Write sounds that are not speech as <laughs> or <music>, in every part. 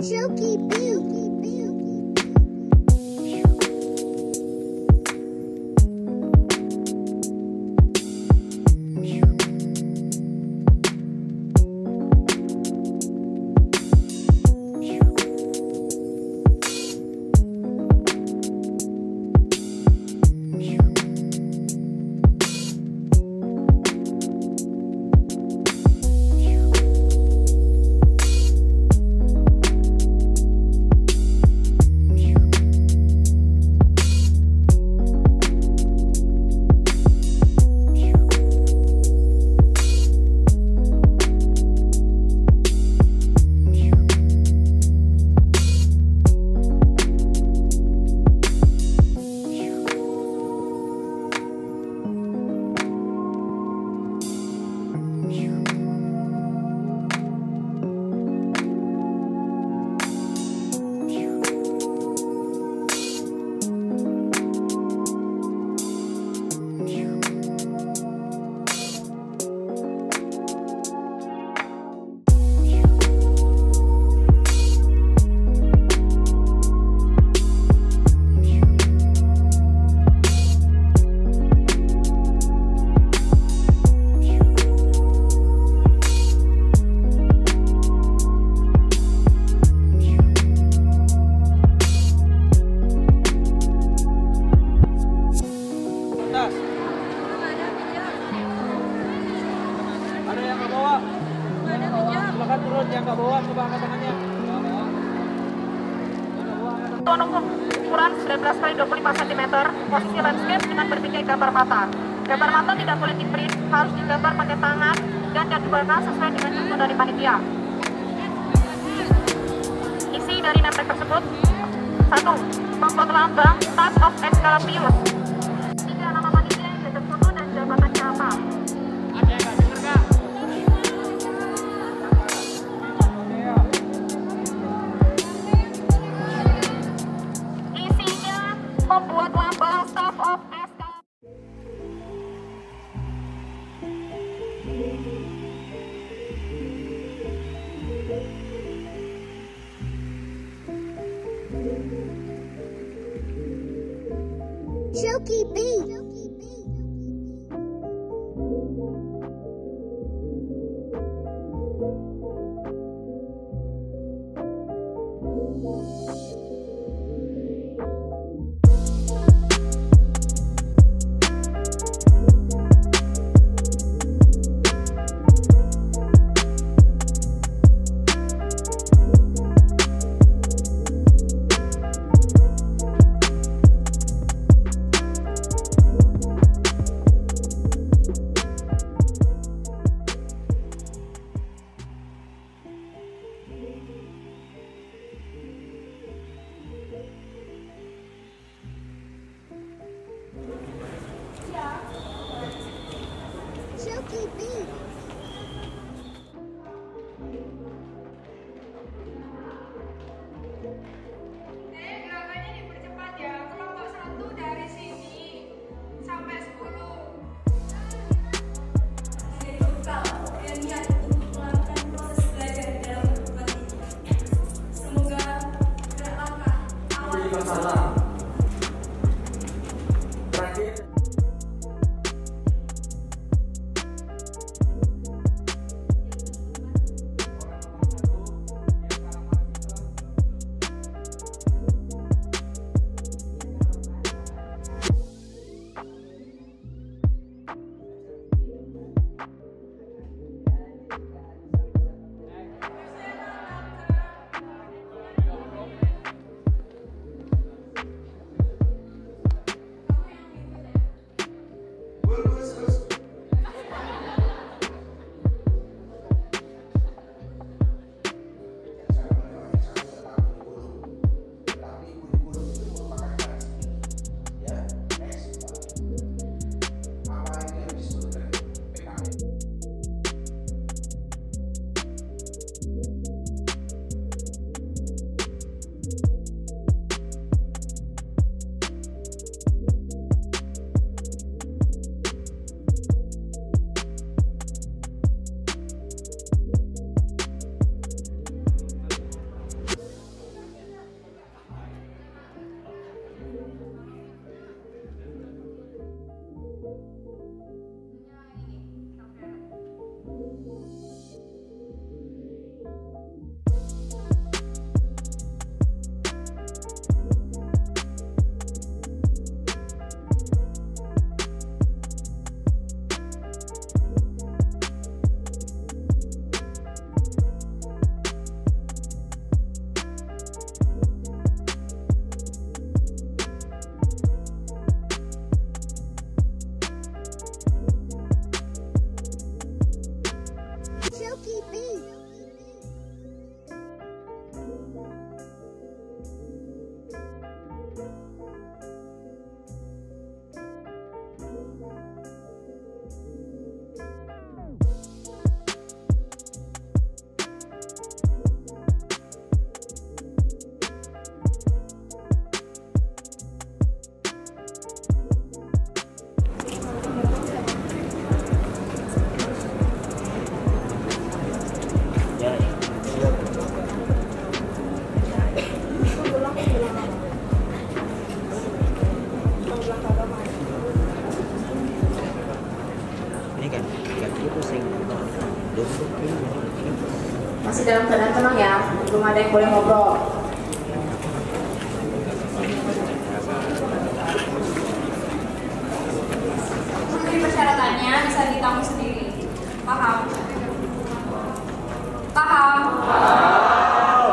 Chokey Pokey Pokey gambar mata. Gambar mata tidak boleh diprint, harus digambar pakai tangan dan jadwalnya sesuai dengan judul dari panitia. Isi dari nemtek tersebut, satu Membuat lambang Task of Escalapius Thank you. Salam. Tenang ya, belum ada yang boleh ngobrol. Jadi persyaratannya bisa ditanggung sendiri. Paham? Paham?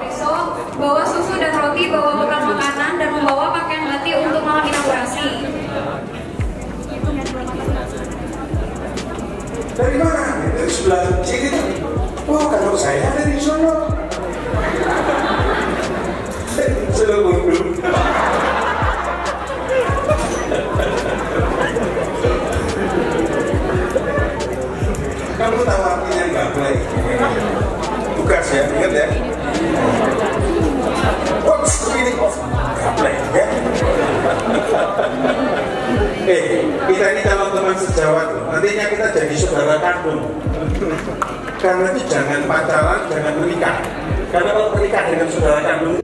Besok bawa susu dan roti, bawa bekal makanan dan membawa pakaian batik untuk malam inaugurasi. Dari mana? Dari sebelah sini. Oh, kalau <laughs> saya dari Solo. Solo Bungkulu. Kamu jangan menikah. Karena kalau menikah dengan saudara kandung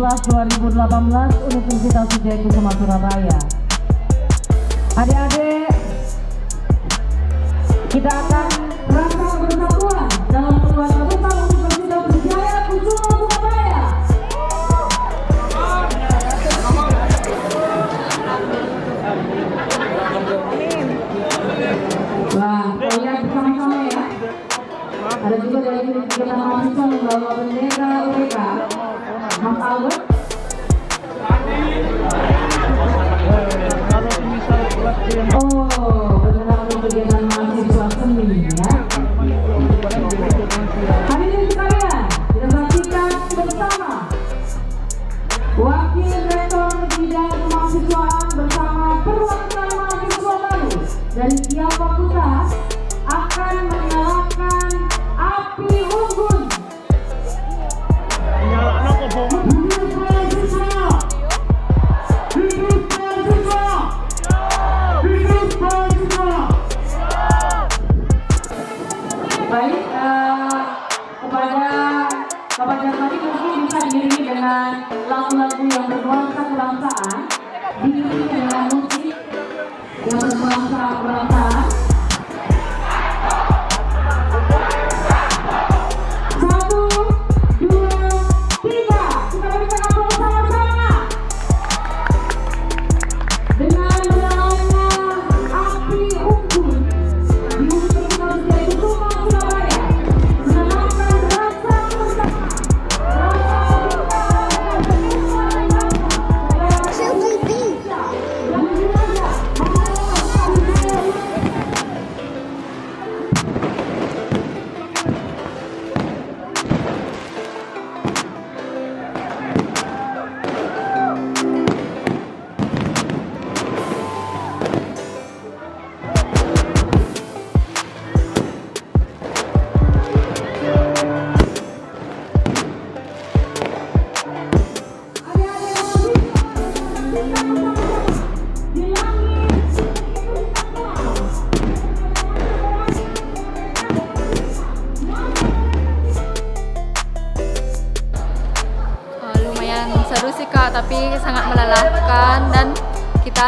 2017-2018 Universitas Wijaya Surabaya. Adik-adik, kita akan talk about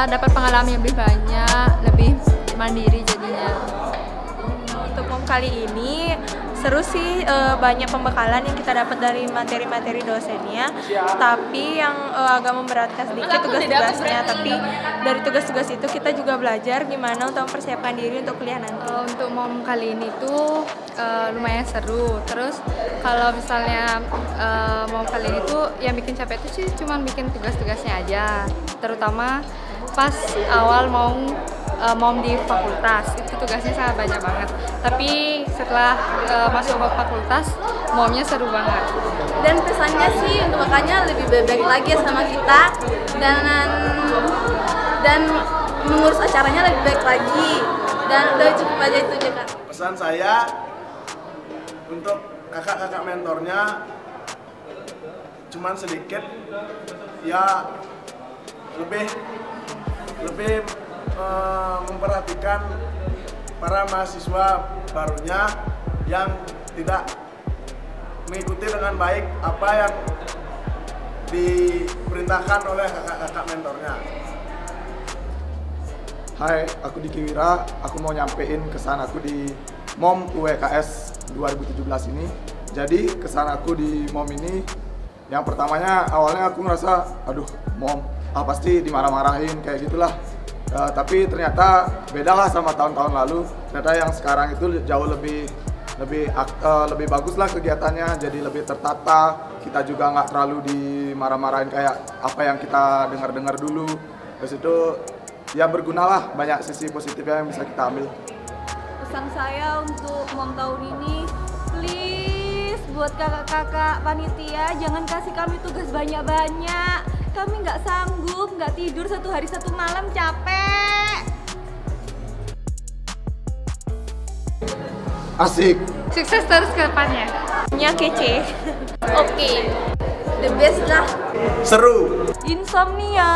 dapat pengalaman yang lebih banyak, lebih mandiri jadinya. Untuk mom kali ini seru sih eh, banyak pembekalan yang kita dapat dari materi-materi dosennya tapi yang eh, agak memberatkan sedikit tugas-tugasnya tapi dari tugas-tugas itu kita juga belajar gimana untuk mempersiapkan diri untuk kuliah nanti Eh, untuk mom kali ini tuh lumayan seru. Terus kalau misalnya mom kali ini tuh yang bikin capek itu sih cuman bikin tugas-tugasnya aja. Terutama pas awal mau eh, mom di fakultas itu tugasnya sangat banyak banget. Tapi setelah eh, masuk ke fakultas momnya seru banget. dan pesannya sih untuk kakaknya lebih baik lagi sama kita dan dan mengurus acaranya lebih baik lagi dan udah cukup aja itu aja kak pesan saya untuk kakak-kakak mentornya cuman sedikit ya lebih lebih eh, memperhatikan para mahasiswa barunya yang tidak mengikuti dengan baik apa yang diperintahkan oleh kakak-kakak mentornya. Hai, aku Diki Wira. Aku mau nyampein kesan aku di MOM UWKS 2017 ini. Jadi kesan aku di MOM ini yang pertamanya awalnya aku ngerasa aduh MOM ah pasti dimarah-marahin kayak gitulah. Eh, tapi ternyata beda lah sama tahun-tahun lalu. Ternyata yang sekarang itu jauh lebih lebih eh, lebih bagus lah kegiatannya jadi lebih tertata kita juga nggak terlalu dimarah-marahin kayak apa yang kita dengar-dengar dulu terus itu ya bergunalah banyak sisi positifnya yang bisa kita ambil pesan saya untuk mom tahun ini buat kakak-kakak panitia jangan kasih kami tugas banyak-banyak kami nggak sanggup nggak tidur satu hari satu malam capek asik Sukses terus ke depannya. Nya kece. Oke. The best lah. Seru. insomnia